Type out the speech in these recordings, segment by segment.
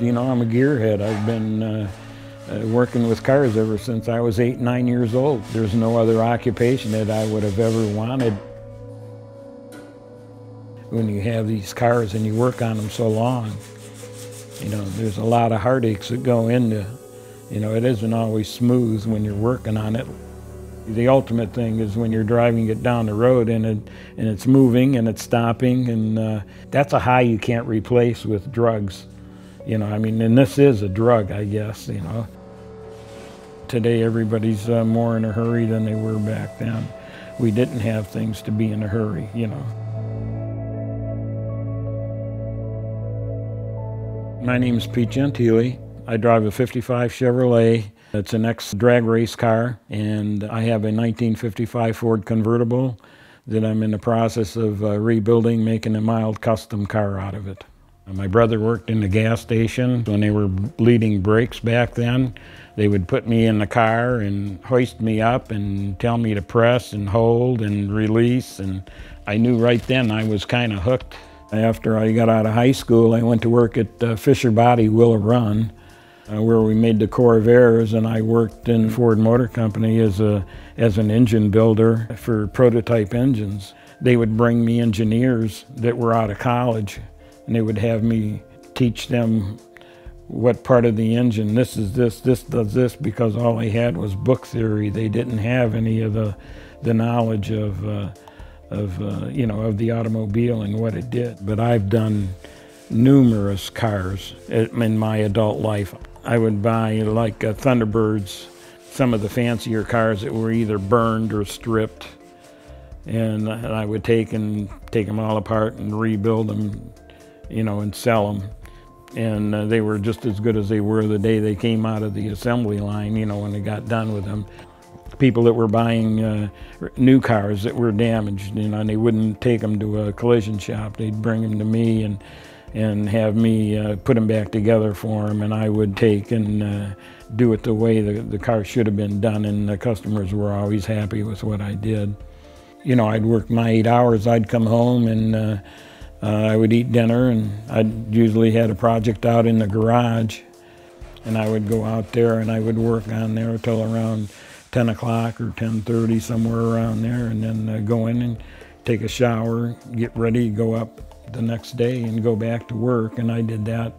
You know, I'm a gearhead. I've been uh, uh, working with cars ever since I was eight, nine years old. There's no other occupation that I would have ever wanted. When you have these cars and you work on them so long, you know, there's a lot of heartaches that go into, you know, it isn't always smooth when you're working on it. The ultimate thing is when you're driving it down the road and it and it's moving and it's stopping, and uh, that's a high you can't replace with drugs. You know, I mean, and this is a drug, I guess. You know, today everybody's uh, more in a hurry than they were back then. We didn't have things to be in a hurry. You know. My name is Pete Gentile. I drive a 55 Chevrolet. It's an ex-drag race car, and I have a 1955 Ford convertible that I'm in the process of uh, rebuilding, making a mild custom car out of it. My brother worked in the gas station when they were bleeding brakes back then. They would put me in the car and hoist me up and tell me to press and hold and release, and I knew right then I was kind of hooked after I got out of high school, I went to work at uh, Fisher Body Willow Run, uh, where we made the Corvairs, and I worked in Ford Motor Company as, a, as an engine builder for prototype engines. They would bring me engineers that were out of college, and they would have me teach them what part of the engine, this is this, this does this, because all they had was book theory. They didn't have any of the, the knowledge of uh, of uh, you know of the automobile and what it did. But I've done numerous cars in my adult life. I would buy like uh, Thunderbirds, some of the fancier cars that were either burned or stripped, and I would take and take them all apart and rebuild them, you know, and sell them. And uh, they were just as good as they were the day they came out of the assembly line, you know, when they got done with them people that were buying uh, new cars that were damaged, you know, and they wouldn't take them to a collision shop. They'd bring them to me and and have me uh, put them back together for them, and I would take and uh, do it the way the, the car should have been done, and the customers were always happy with what I did. You know, I'd work my eight hours, I'd come home and uh, uh, I would eat dinner, and I usually had a project out in the garage, and I would go out there and I would work on there till around 10 o'clock or 10.30, somewhere around there, and then uh, go in and take a shower, get ready, go up the next day and go back to work. And I did that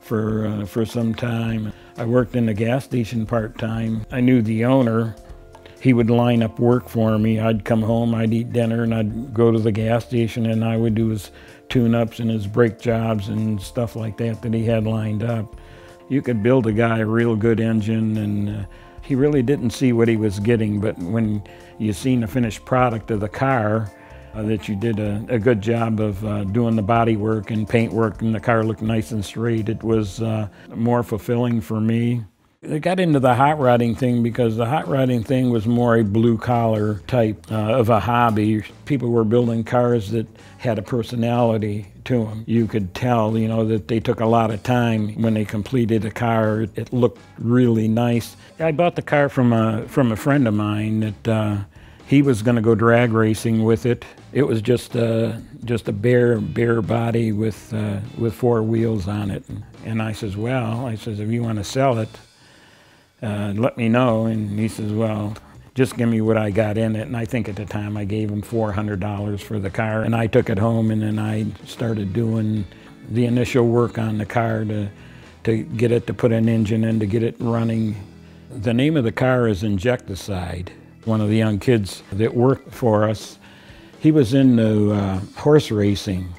for, uh, for some time. I worked in the gas station part-time. I knew the owner. He would line up work for me. I'd come home, I'd eat dinner, and I'd go to the gas station, and I would do his tune-ups and his brake jobs and stuff like that that he had lined up. You could build a guy a real good engine and uh, he really didn't see what he was getting, but when you seen the finished product of the car, uh, that you did a, a, good job of uh, doing the body work and paint work and the car looked nice and straight, it was uh, more fulfilling for me. I got into the hot rodding thing because the hot rodding thing was more a blue collar type uh, of a hobby. People were building cars that had a personality to them. You could tell, you know, that they took a lot of time when they completed a car. It looked really nice. I bought the car from a from a friend of mine that uh, he was going to go drag racing with it. It was just a just a bare bare body with uh, with four wheels on it. And I says, well, I says if you want to sell it uh, let me know. And he says, well, just give me what I got in it. And I think at the time I gave him $400 for the car. And I took it home and then I started doing the initial work on the car to, to get it to put an engine in, to get it running. The name of the car is Injecticide. One of the young kids that worked for us, he was into uh, horse racing.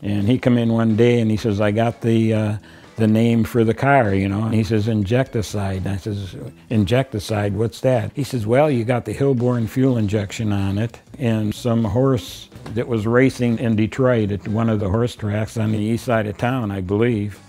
And he come in one day and he says, I got the uh, the name for the car, you know. And he says, Injecticide. And I says, Injecticide, what's that? He says, well, you got the Hilborn fuel injection on it and some horse that was racing in Detroit at one of the horse tracks on the east side of town, I believe.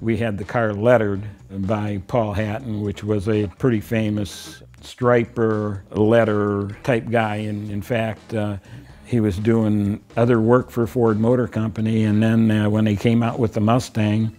We had the car lettered by Paul Hatton, which was a pretty famous striper letter type guy. And in fact, uh, he was doing other work for Ford Motor Company. And then uh, when they came out with the Mustang,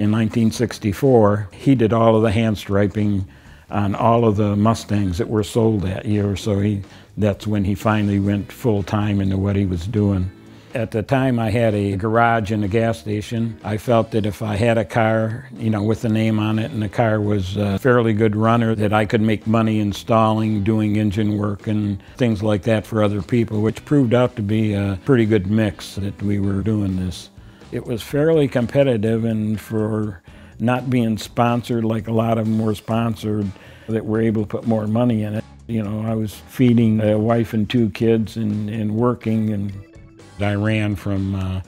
in 1964, he did all of the hand striping on all of the Mustangs that were sold that year. So he, that's when he finally went full time into what he was doing. At the time, I had a garage and a gas station. I felt that if I had a car, you know, with the name on it, and the car was a fairly good runner, that I could make money installing, doing engine work, and things like that for other people, which proved out to be a pretty good mix that we were doing this. It was fairly competitive, and for not being sponsored like a lot of them were sponsored, that we're able to put more money in it. You know, I was feeding a wife and two kids and, and working and I ran from uh,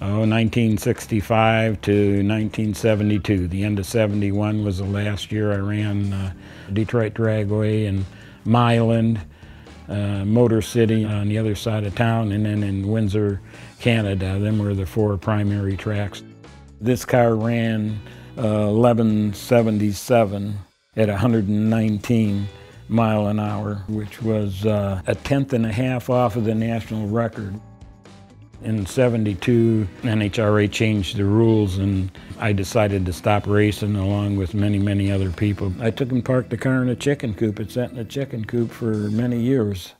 oh, 1965 to 1972. The end of 71 was the last year I ran uh, Detroit Dragway and Milan, uh, Motor City on the other side of town, and then in Windsor, Canada. Them were the four primary tracks. This car ran 1177 uh, at 119 mile an hour, which was uh, a tenth and a half off of the national record. In 72, NHRA changed the rules and I decided to stop racing along with many, many other people. I took and parked the car in a chicken coop. It sat in a chicken coop for many years.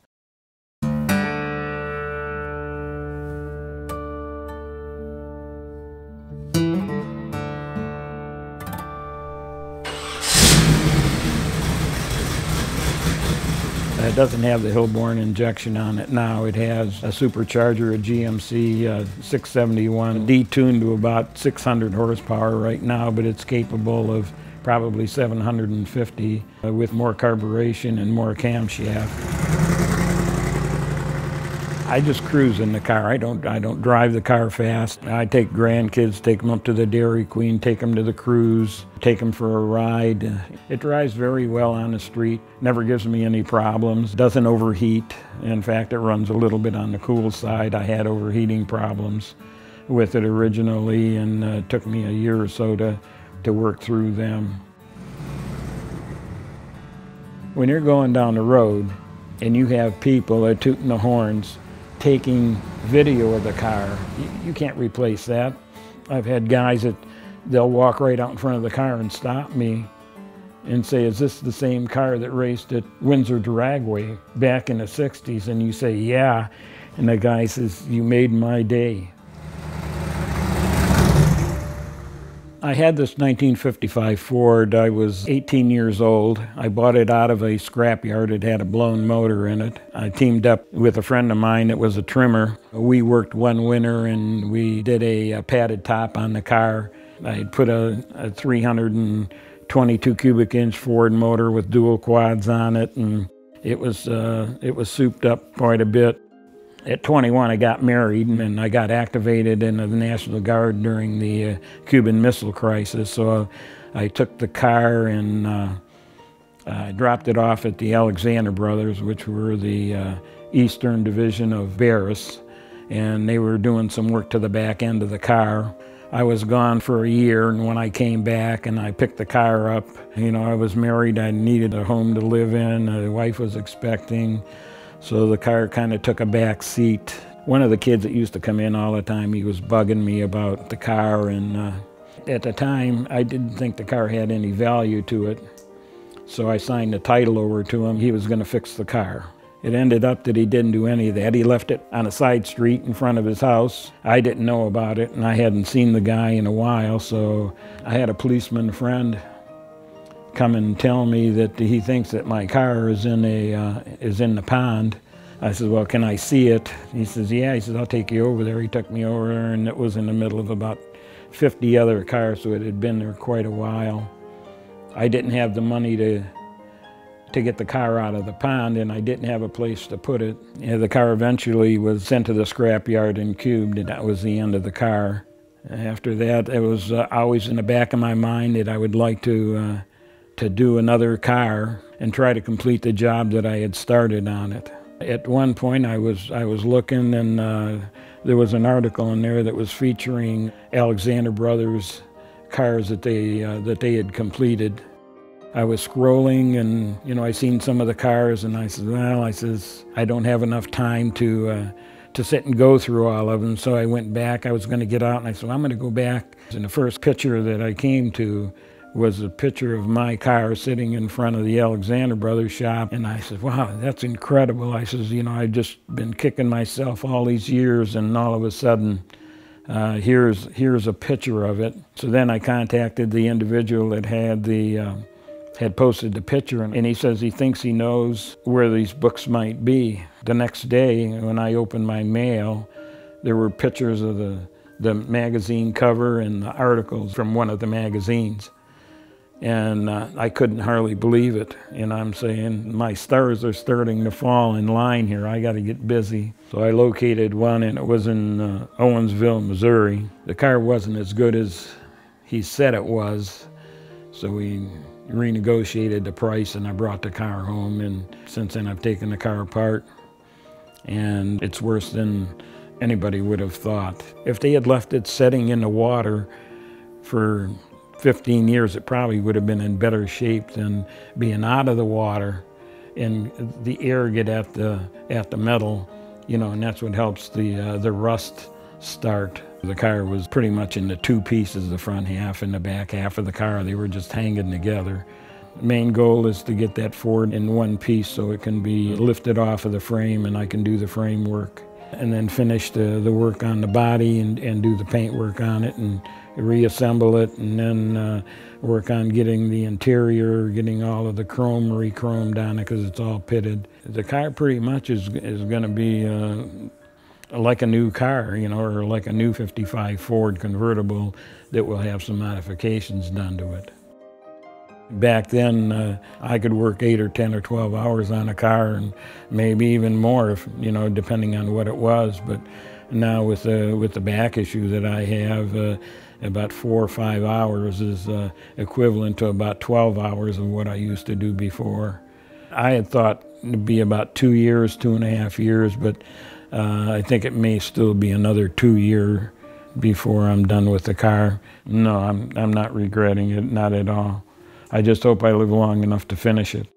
It doesn't have the Hilborn injection on it now. It has a supercharger, a GMC uh, 671, detuned to about 600 horsepower right now, but it's capable of probably 750 uh, with more carburation and more camshaft. I just cruise in the car. I don't I don't drive the car fast. I take grandkids, take them up to the Dairy Queen, take them to the cruise, take them for a ride. It drives very well on the street. Never gives me any problems. Doesn't overheat. In fact, it runs a little bit on the cool side. I had overheating problems with it originally and uh, took me a year or so to to work through them. When you're going down the road and you have people that are tooting the horns taking video of the car. You, can't replace that. I've had guys that they'll walk right out in front of the car and stop me and say, is this the same car that raced at Windsor Dragway back in the 60s? And you say, yeah. And the guy says, you made my day. I had this 1955 Ford. I was 18 years old. I bought it out of a scrapyard. It had a blown motor in it. I teamed up with a friend of mine that was a trimmer. We worked one winter and we did a, a padded top on the car. I put a, a 322 cubic inch Ford motor with dual quads on it, and it was uh, it was souped up quite a bit. At 21, I got married and I got activated in the National Guard during the uh, Cuban Missile Crisis. So uh, I took the car and uh, I dropped it off at the Alexander Brothers, which were the uh, Eastern Division of Barris, and they were doing some work to the back end of the car. I was gone for a year, and when I came back and I picked the car up, you know, I was married, I needed a home to live in, the wife was expecting. So the car kind of took a back seat. One of the kids that used to come in all the time, he was bugging me about the car. And uh, at the time, I didn't think the car had any value to it. So I signed the title over to him. He was going to fix the car. It ended up that he didn't do any of that. He left it on a side street in front of his house. I didn't know about it, and I hadn't seen the guy in a while, so I had a policeman friend come and tell me that he thinks that my car is in a uh, is in the pond. I said, well, can I see it? He says, yeah. He says, I'll take you over there. He took me over there, and it was in the middle of about 50 other cars, so it had been there quite a while. I didn't have the money to to get the car out of the pond, and I didn't have a place to put it. The car eventually was sent to the scrap yard and cubed, and that was the end of the car. After that, it was uh, always in the back of my mind that I would like to uh, to do another car and try to complete the job that I had started on it. At one point, I was I was looking, and uh, there was an article in there that was featuring Alexander Brothers cars that they uh, that they had completed. I was scrolling, and you know, I seen some of the cars, and I said, "Well, I says I don't have enough time to." Uh, to sit and go through all of them. So I went back. I was going to get out, and I said, well, I'm going to go back. And the first picture that I came to was a picture of my car sitting in front of the Alexander Brothers shop. And I said, wow, that's incredible. I says, you know, I've just been kicking myself all these years, and all of a sudden, uh, here's, here's a picture of it. So then I contacted the individual that had the uh, had posted the picture, and he says he thinks he knows where these books might be. The next day, when I opened my mail, there were pictures of the, the magazine cover and the articles from one of the magazines. And uh, I couldn't hardly believe it. And I'm saying, my stars are starting to fall in line here. I got to get busy. So I located one, and it was in uh, Owensville, Missouri. The car wasn't as good as he said it was. So we renegotiated the price and I brought the car home. And since then, I've taken the car apart. And it's worse than anybody would have thought. If they had left it setting in the water for 15 years, it probably would have been in better shape than being out of the water and the air get at the at the metal, you know, and that's what helps the uh, the rust start. The car was pretty much in the two pieces, the front half and the back half of the car. They were just hanging together. The main goal is to get that Ford in one piece so it can be lifted off of the frame and I can do the frame work and then finish the, the work on the body and, and do the paint work on it and reassemble it and then uh, work on getting the interior, getting all of the chrome re-chromed on it because it's all pitted. The car pretty much is, is going to be uh, like a new car, you know, or like a new 55 Ford convertible that will have some modifications done to it. Back then, uh, I could work eight or 10 or 12 hours on a car and maybe even more, if, you know, depending on what it was. But now with the, with the back issue that I have, uh, about four or five hours is uh, equivalent to about 12 hours of what I used to do before. I had thought it'd be about two years, two and a half years, but uh, I think it may still be another two year before I'm done with the car. No, I'm, I'm not regretting it, not at all. I just hope I live long enough to finish it.